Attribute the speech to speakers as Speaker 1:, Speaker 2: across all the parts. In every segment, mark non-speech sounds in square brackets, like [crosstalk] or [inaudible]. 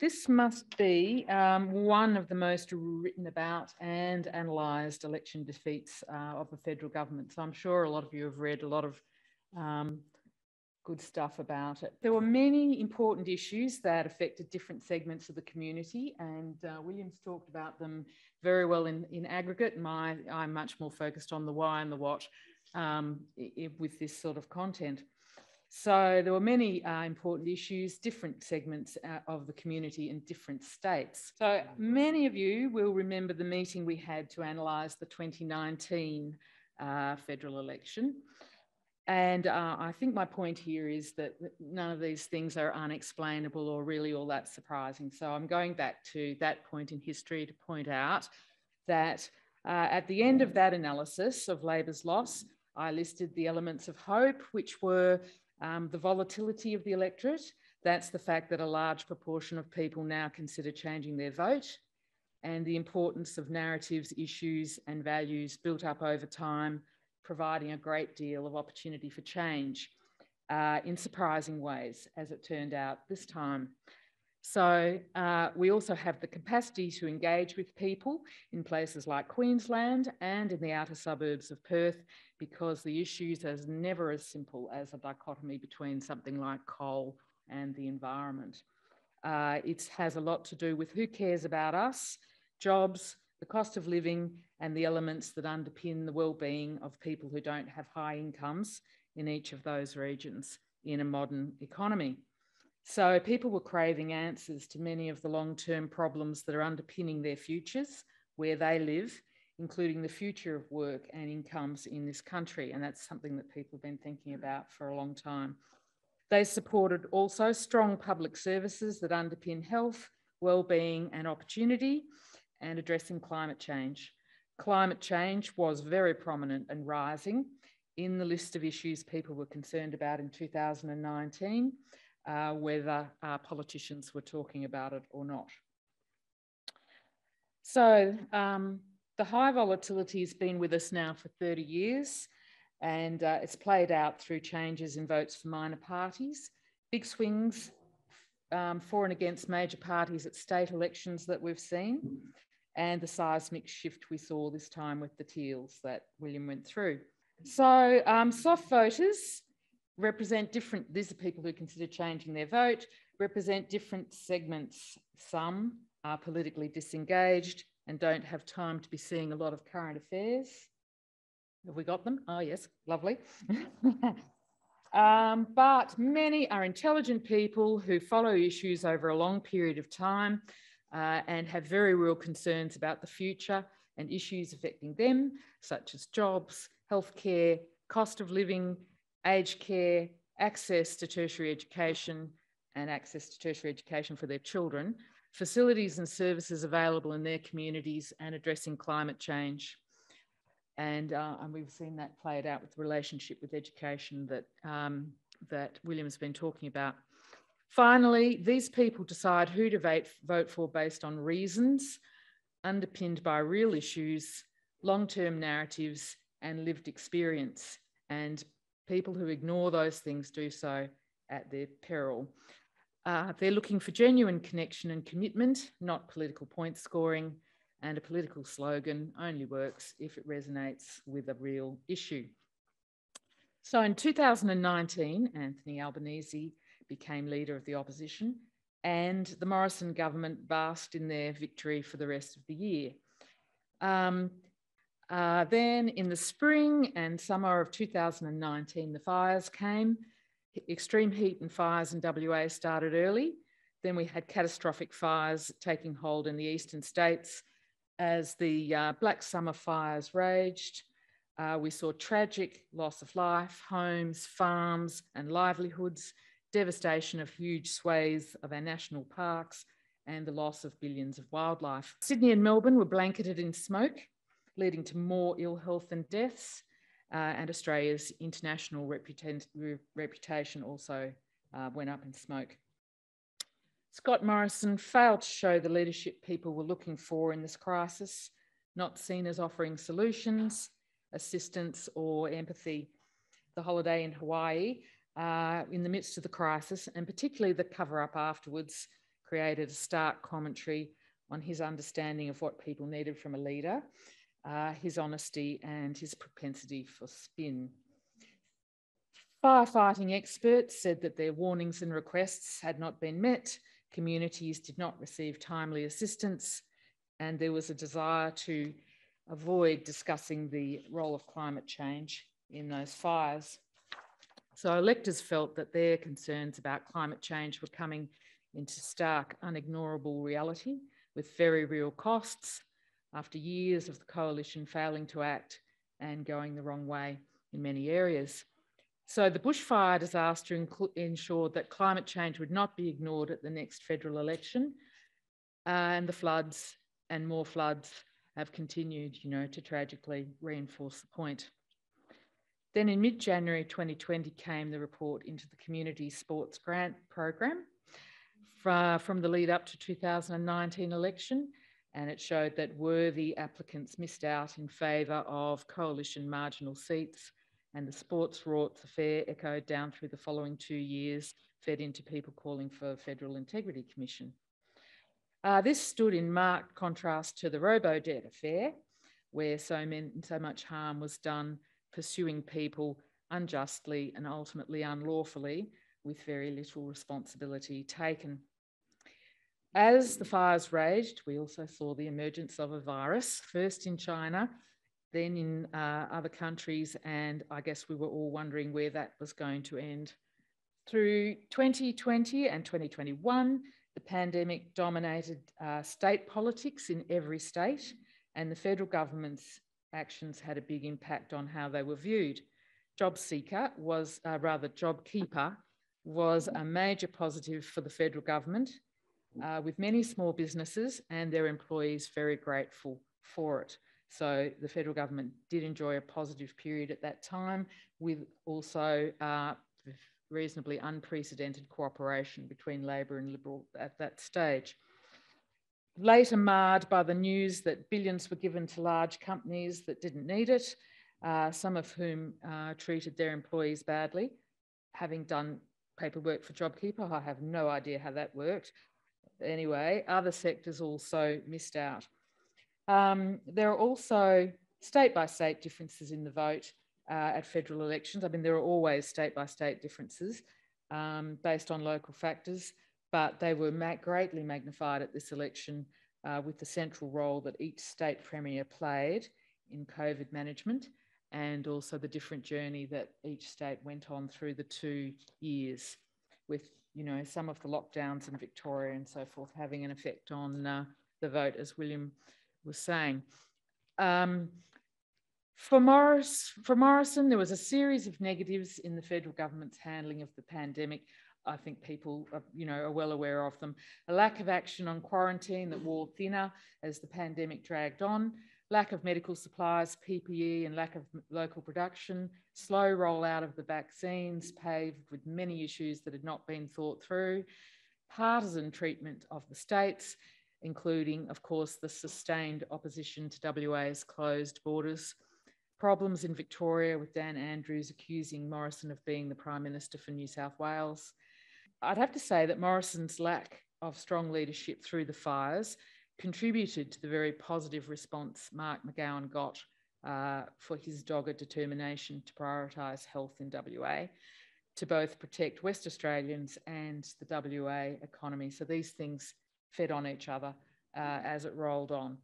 Speaker 1: This must be um, one of the most written about and analysed election defeats uh, of the federal government. So I'm sure a lot of you have read a lot of um, good stuff about it. There were many important issues that affected different segments of the community, and uh, Williams talked about them very well in, in aggregate. My, I'm much more focused on the why and the what um, with this sort of content. So there were many uh, important issues, different segments uh, of the community in different states. So many of you will remember the meeting we had to analyse the 2019 uh, federal election. And uh, I think my point here is that none of these things are unexplainable or really all that surprising. So I'm going back to that point in history to point out that uh, at the end of that analysis of Labor's loss, I listed the elements of hope, which were um, the volatility of the electorate, that's the fact that a large proportion of people now consider changing their vote, and the importance of narratives, issues, and values built up over time, providing a great deal of opportunity for change uh, in surprising ways, as it turned out this time. So uh, we also have the capacity to engage with people in places like Queensland and in the outer suburbs of Perth because the issues are never as simple as a dichotomy between something like coal and the environment. Uh, it has a lot to do with who cares about us, jobs, the cost of living, and the elements that underpin the well-being of people who don't have high incomes in each of those regions in a modern economy. So people were craving answers to many of the long-term problems that are underpinning their futures, where they live, including the future of work and incomes in this country. And that's something that people have been thinking about for a long time. They supported also strong public services that underpin health, well-being and opportunity and addressing climate change. Climate change was very prominent and rising in the list of issues people were concerned about in 2019, uh, whether uh, politicians were talking about it or not. So um, the high volatility has been with us now for 30 years and uh, it's played out through changes in votes for minor parties, big swings um, for and against major parties at state elections that we've seen, and the seismic shift we saw this time with the Teals that William went through. So um, soft voters represent different, these are people who consider changing their vote, represent different segments. Some are politically disengaged, and don't have time to be seeing a lot of current affairs. Have we got them? Oh, yes, lovely. [laughs] um, but many are intelligent people who follow issues over a long period of time uh, and have very real concerns about the future and issues affecting them, such as jobs, healthcare, cost of living, aged care, access to tertiary education, and access to tertiary education for their children, facilities and services available in their communities and addressing climate change. And, uh, and we've seen that played out with the relationship with education that, um, that William's been talking about. Finally, these people decide who to vote, vote for based on reasons underpinned by real issues, long-term narratives and lived experience. And people who ignore those things do so at their peril. Uh, they're looking for genuine connection and commitment, not political point scoring, and a political slogan only works if it resonates with a real issue. So in 2019, Anthony Albanese became leader of the opposition and the Morrison government basked in their victory for the rest of the year. Um, uh, then in the spring and summer of 2019, the fires came extreme heat and fires in WA started early. Then we had catastrophic fires taking hold in the eastern states as the uh, Black Summer fires raged. Uh, we saw tragic loss of life, homes, farms, and livelihoods, devastation of huge swathes of our national parks, and the loss of billions of wildlife. Sydney and Melbourne were blanketed in smoke, leading to more ill health and deaths uh, and Australia's international reputation also uh, went up in smoke. Scott Morrison failed to show the leadership people were looking for in this crisis, not seen as offering solutions, assistance, or empathy. The holiday in Hawaii uh, in the midst of the crisis, and particularly the cover up afterwards, created a stark commentary on his understanding of what people needed from a leader, uh, his honesty, and his propensity for spin. Firefighting experts said that their warnings and requests had not been met, communities did not receive timely assistance, and there was a desire to avoid discussing the role of climate change in those fires. So electors felt that their concerns about climate change were coming into stark, unignorable reality with very real costs after years of the coalition failing to act and going the wrong way in many areas. So the bushfire disaster ensured that climate change would not be ignored at the next federal election uh, and the floods and more floods have continued, you know, to tragically reinforce the point. Then in mid-January 2020 came the report into the Community Sports Grant Program from the lead up to 2019 election and it showed that worthy applicants missed out in favour of coalition marginal seats and the sports rorts affair echoed down through the following two years, fed into people calling for Federal Integrity Commission. Uh, this stood in marked contrast to the Robodebt affair, where so, many, so much harm was done pursuing people unjustly and ultimately unlawfully with very little responsibility taken. As the fires raged, we also saw the emergence of a virus, first in China, then in uh, other countries, and I guess we were all wondering where that was going to end. Through 2020 and 2021, the pandemic dominated uh, state politics in every state, and the federal government's actions had a big impact on how they were viewed. JobSeeker was, uh, rather, JobKeeper was a major positive for the federal government, uh, with many small businesses and their employees very grateful for it. So the federal government did enjoy a positive period at that time, with also uh, reasonably unprecedented cooperation between Labor and Liberal at that stage. Later marred by the news that billions were given to large companies that didn't need it, uh, some of whom uh, treated their employees badly. Having done paperwork for JobKeeper, I have no idea how that worked. Anyway, other sectors also missed out. Um, there are also state by state differences in the vote uh, at federal elections. I mean, there are always state by state differences um, based on local factors, but they were ma greatly magnified at this election uh, with the central role that each state premier played in COVID management and also the different journey that each state went on through the two years with, you know, some of the lockdowns in Victoria and so forth having an effect on uh, the vote, as William was saying. Um, for, Morris, for Morrison, there was a series of negatives in the federal government's handling of the pandemic. I think people, are, you know, are well aware of them. A lack of action on quarantine that wore thinner as the pandemic dragged on, lack of medical supplies, PPE, and lack of local production, slow rollout of the vaccines, paved with many issues that had not been thought through, partisan treatment of the states, including, of course, the sustained opposition to WA's closed borders Problems in Victoria with Dan Andrews accusing Morrison of being the Prime Minister for New South Wales. I'd have to say that Morrison's lack of strong leadership through the fires contributed to the very positive response Mark McGowan got uh, for his dogged determination to prioritise health in WA to both protect West Australians and the WA economy. So these things fed on each other uh, as it rolled on.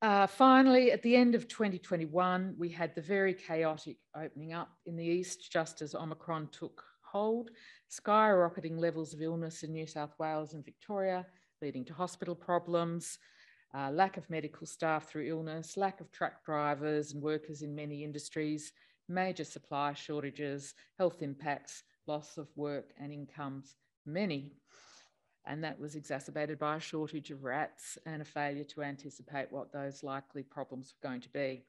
Speaker 1: Uh, finally, at the end of 2021, we had the very chaotic opening up in the east just as Omicron took hold, skyrocketing levels of illness in New South Wales and Victoria, leading to hospital problems, uh, lack of medical staff through illness, lack of truck drivers and workers in many industries, major supply shortages, health impacts, loss of work and incomes, many and that was exacerbated by a shortage of RATs and a failure to anticipate what those likely problems were going to be.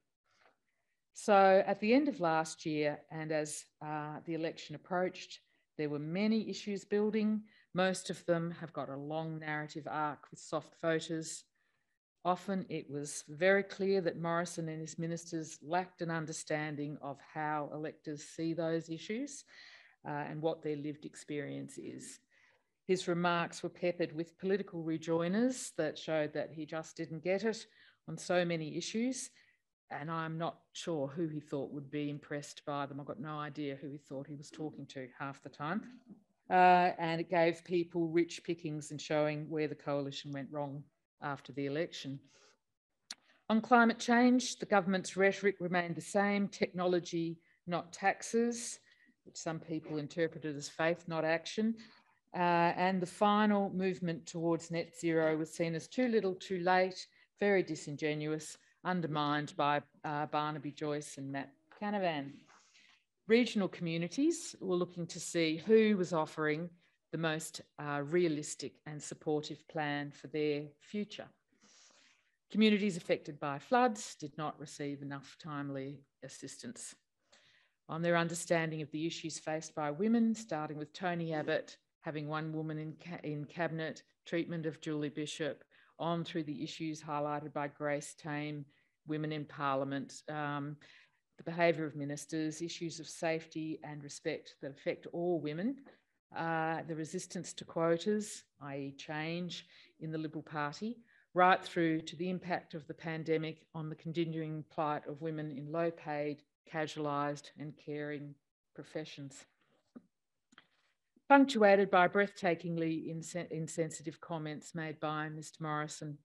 Speaker 1: So at the end of last year, and as uh, the election approached, there were many issues building. Most of them have got a long narrative arc with soft voters. Often it was very clear that Morrison and his ministers lacked an understanding of how electors see those issues uh, and what their lived experience is. His remarks were peppered with political rejoiners that showed that he just didn't get it on so many issues. And I'm not sure who he thought would be impressed by them. I've got no idea who he thought he was talking to half the time. Uh, and it gave people rich pickings in showing where the coalition went wrong after the election. On climate change, the government's rhetoric remained the same technology, not taxes, which some people interpreted as faith, not action. Uh, and the final movement towards net zero was seen as too little, too late, very disingenuous, undermined by uh, Barnaby Joyce and Matt Canavan. Regional communities were looking to see who was offering the most uh, realistic and supportive plan for their future. Communities affected by floods did not receive enough timely assistance. On their understanding of the issues faced by women, starting with Tony Abbott having one woman in, ca in cabinet, treatment of Julie Bishop, on through the issues highlighted by Grace Tame, women in parliament, um, the behaviour of ministers, issues of safety and respect that affect all women, uh, the resistance to quotas, i.e., change in the Liberal Party, right through to the impact of the pandemic on the continuing plight of women in low paid, casualised, and caring professions. Punctuated by breathtakingly ins- insensitive comments made by Mr. Morrison.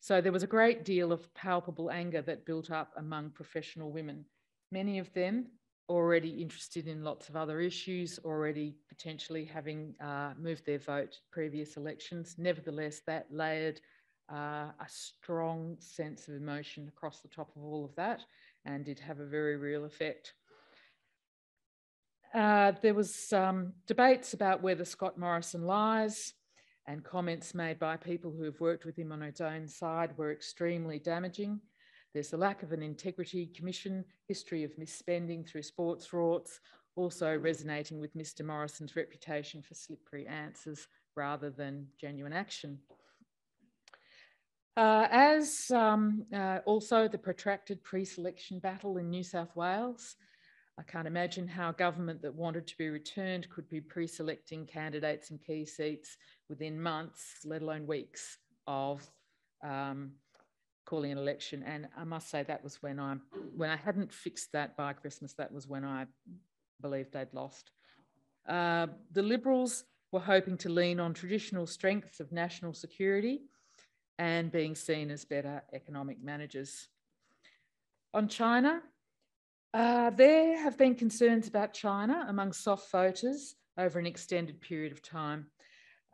Speaker 1: So there was a great deal of palpable anger that built up among professional women, many of them already interested in lots of other issues, already potentially having uh, moved their vote previous elections. Nevertheless, that layered uh, a strong sense of emotion across the top of all of that and did have a very real effect. Uh, there was um, debates about whether Scott Morrison lies and comments made by people who have worked with him on his own side were extremely damaging. There's the lack of an integrity commission, history of misspending through sports rorts, also resonating with Mr Morrison's reputation for slippery answers rather than genuine action. Uh, as um, uh, also the protracted pre-selection battle in New South Wales, I can't imagine how a government that wanted to be returned could be pre-selecting candidates in key seats within months, let alone weeks, of um, calling an election. And I must say that was when I, when I hadn't fixed that by Christmas, that was when I believed they'd lost. Uh, the Liberals were hoping to lean on traditional strengths of national security and being seen as better economic managers. On China, uh, there have been concerns about China among soft voters over an extended period of time,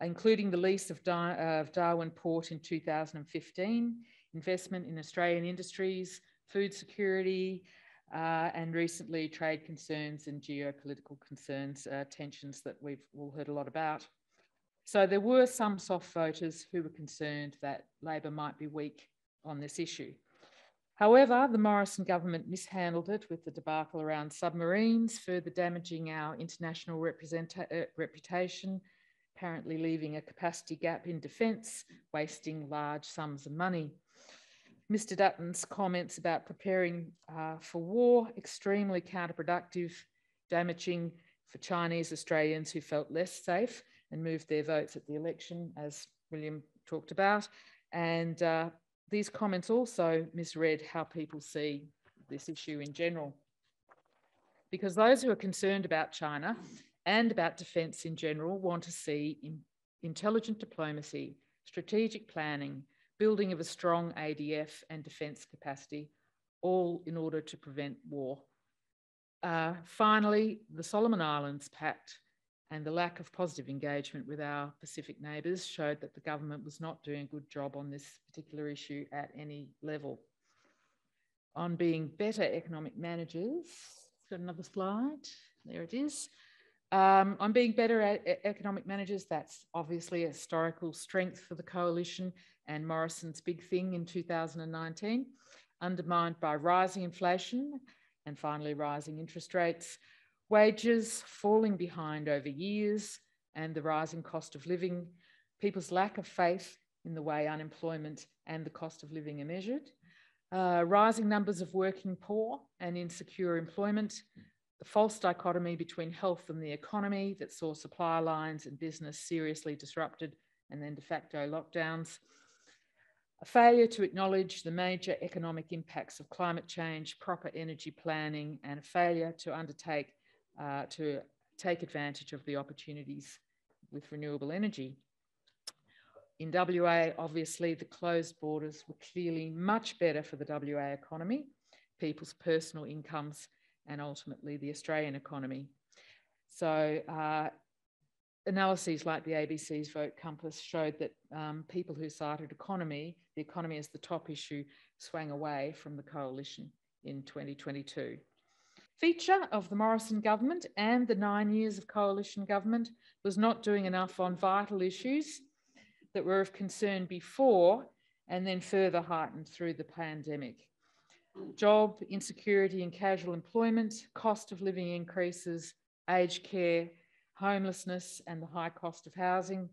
Speaker 1: including the lease of, Dar of Darwin Port in 2015, investment in Australian industries, food security, uh, and recently trade concerns and geopolitical concerns, uh, tensions that we've all heard a lot about. So there were some soft voters who were concerned that Labor might be weak on this issue. However, the Morrison government mishandled it with the debacle around submarines, further damaging our international uh, reputation, apparently leaving a capacity gap in defence, wasting large sums of money. Mr Dutton's comments about preparing uh, for war, extremely counterproductive, damaging for Chinese Australians who felt less safe and moved their votes at the election, as William talked about. And uh, these comments also misread how people see this issue in general. Because those who are concerned about China and about defence in general want to see in intelligent diplomacy, strategic planning, building of a strong ADF and defence capacity, all in order to prevent war. Uh, finally, the Solomon Islands Pact and the lack of positive engagement with our Pacific neighbours showed that the government was not doing a good job on this particular issue at any level. On being better economic managers, got another slide, there it is. Um, on being better economic managers, that's obviously a historical strength for the coalition and Morrison's big thing in 2019, undermined by rising inflation and finally rising interest rates, wages falling behind over years and the rising cost of living, people's lack of faith in the way unemployment and the cost of living are measured, uh, rising numbers of working poor and insecure employment, the the false dichotomy between health and the economy that saw supply lines and business seriously disrupted and then de facto lockdowns, a failure to acknowledge the major economic impacts of climate change, proper energy planning, and a failure to undertake uh, to take advantage of the opportunities with renewable energy. In WA, obviously, the closed borders were clearly much better for the WA economy, people's personal incomes, and ultimately the Australian economy. So, uh, analyses like the ABC's Vote Compass showed that um, people who cited economy, the economy as the top issue, swang away from the coalition in 2022. Feature of the Morrison government and the nine years of coalition government was not doing enough on vital issues that were of concern before and then further heightened through the pandemic. Job insecurity and casual employment, cost of living increases, aged care, homelessness and the high cost of housing,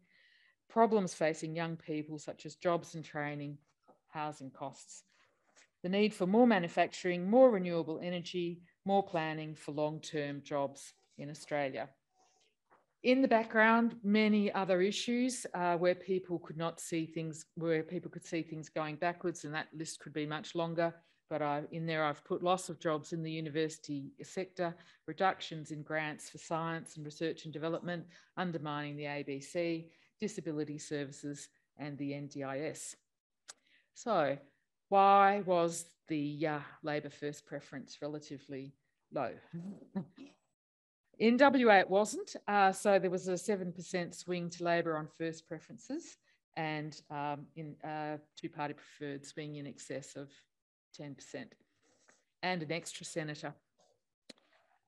Speaker 1: problems facing young people such as jobs and training, housing costs, the need for more manufacturing, more renewable energy, more planning for long-term jobs in Australia. In the background, many other issues uh, where people could not see things, where people could see things going backwards, and that list could be much longer. But I, in there, I've put loss of jobs in the university sector, reductions in grants for science and research and development, undermining the ABC, disability services, and the NDIS. So, why was the uh, Labor first preference relatively low? [laughs] In WA, it wasn't. Uh, so there was a 7% swing to Labor on first preferences and um, in uh, two party preferred swing in excess of 10%, and an extra senator.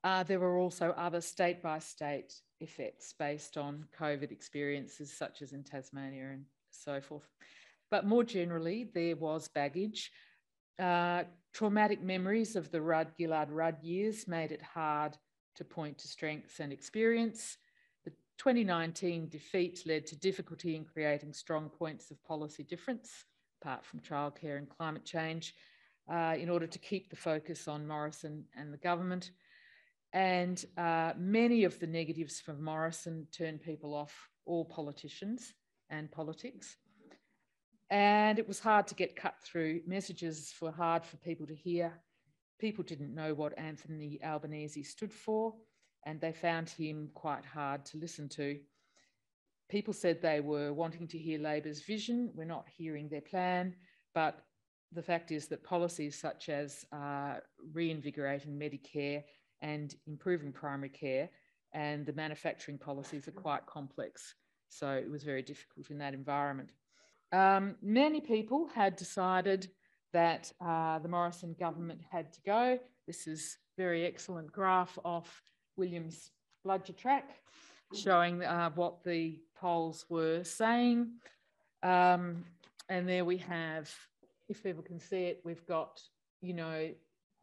Speaker 1: Uh, there were also other state by state effects based on COVID experiences, such as in Tasmania and so forth. But more generally, there was baggage. Uh, traumatic memories of the Rudd Gillard Rudd years made it hard to point to strengths and experience. The 2019 defeat led to difficulty in creating strong points of policy difference, apart from childcare and climate change, uh, in order to keep the focus on Morrison and the government. And uh, many of the negatives from Morrison turned people off all politicians and politics. And it was hard to get cut through. Messages were hard for people to hear. People didn't know what Anthony Albanese stood for, and they found him quite hard to listen to. People said they were wanting to hear Labor's vision. We're not hearing their plan, but the fact is that policies such as uh, reinvigorating Medicare and improving primary care and the manufacturing policies are quite complex. So it was very difficult in that environment. Um, many people had decided that uh, the Morrison government had to go. This is very excellent graph off Williams BludgerTrack showing uh, what the polls were saying. Um, and there we have, if people can see it, we've got, you know,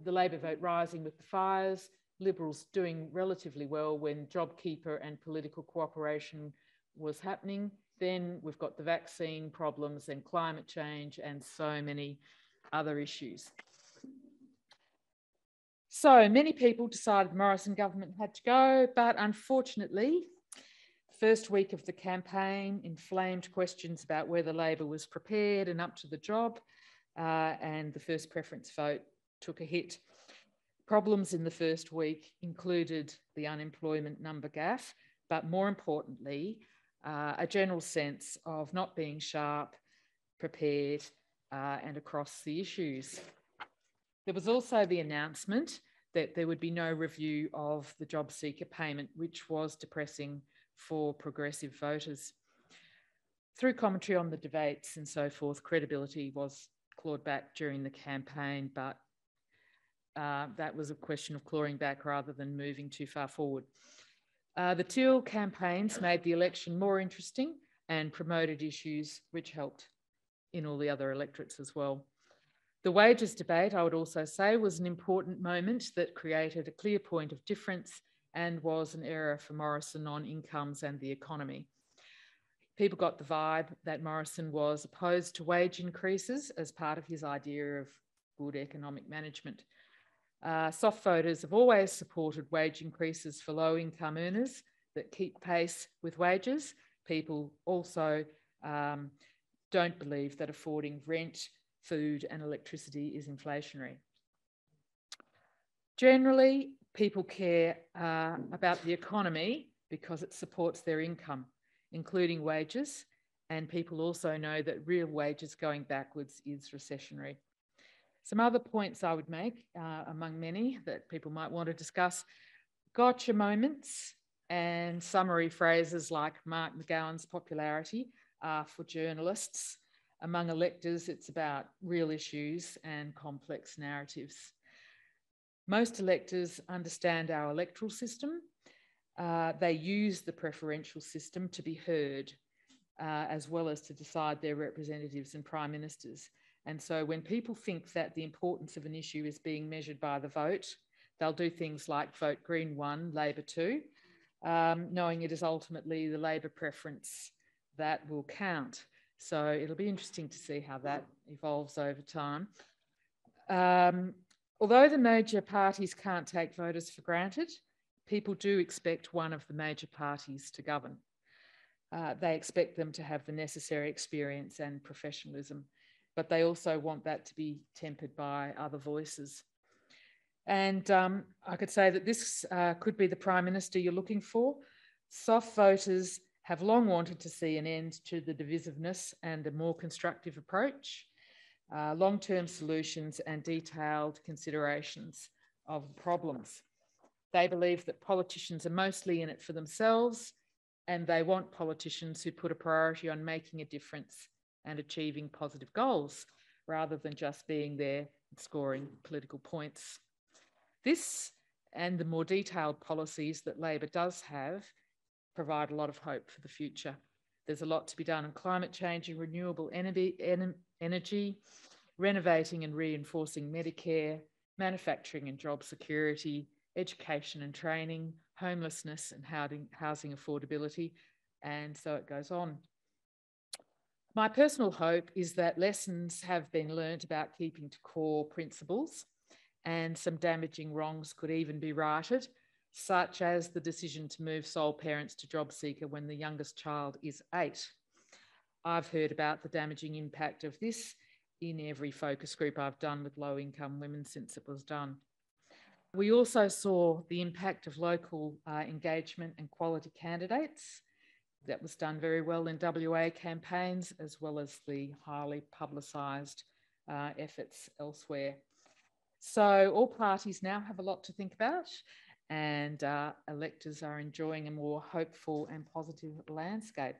Speaker 1: the Labor vote rising with the fires, Liberals doing relatively well when JobKeeper and political cooperation was happening. Then we've got the vaccine problems and climate change and so many other issues. So many people decided Morrison government had to go, but unfortunately, first week of the campaign inflamed questions about whether Labor was prepared and up to the job, uh, and the first preference vote took a hit. Problems in the first week included the unemployment number gaffe, but more importantly, uh, a general sense of not being sharp, prepared, uh, and across the issues. There was also the announcement that there would be no review of the JobSeeker payment, which was depressing for progressive voters. Through commentary on the debates and so forth, credibility was clawed back during the campaign, but uh, that was a question of clawing back rather than moving too far forward. Uh, the Teal campaigns made the election more interesting and promoted issues which helped in all the other electorates as well. The wages debate, I would also say, was an important moment that created a clear point of difference and was an error for Morrison on incomes and the economy. People got the vibe that Morrison was opposed to wage increases as part of his idea of good economic management. Uh, soft voters have always supported wage increases for low income earners that keep pace with wages. People also um, don't believe that affording rent, food, and electricity is inflationary. Generally, people care uh, about the economy because it supports their income, including wages, and people also know that real wages going backwards is recessionary. Some other points I would make, uh, among many that people might want to discuss gotcha moments and summary phrases like Mark McGowan's popularity are for journalists. Among electors, it's about real issues and complex narratives. Most electors understand our electoral system. Uh, they use the preferential system to be heard, uh, as well as to decide their representatives and prime ministers. And so when people think that the importance of an issue is being measured by the vote, they'll do things like vote Green 1, Labor 2, um, knowing it is ultimately the Labor preference that will count. So it'll be interesting to see how that evolves over time. Um, although the major parties can't take voters for granted, people do expect one of the major parties to govern. Uh, they expect them to have the necessary experience and professionalism but they also want that to be tempered by other voices. And um, I could say that this uh, could be the Prime Minister you're looking for. Soft voters have long wanted to see an end to the divisiveness and a more constructive approach, uh, long term solutions, and detailed considerations of problems. They believe that politicians are mostly in it for themselves, and they want politicians who put a priority on making a difference and achieving positive goals rather than just being there scoring political points. This and the more detailed policies that Labor does have provide a lot of hope for the future. There's a lot to be done on climate change and renewable energy, energy renovating and reinforcing Medicare, manufacturing and job security, education and training, homelessness and housing affordability, and so it goes on. My personal hope is that lessons have been learnt about keeping to core principles and some damaging wrongs could even be righted, such as the decision to move sole parents to JobSeeker when the youngest child is eight. I've heard about the damaging impact of this in every focus group I've done with low income women since it was done. We also saw the impact of local uh, engagement and quality candidates that was done very well in WA campaigns, as well as the highly publicised uh, efforts elsewhere. So all parties now have a lot to think about, and uh, electors are enjoying a more hopeful and positive landscape.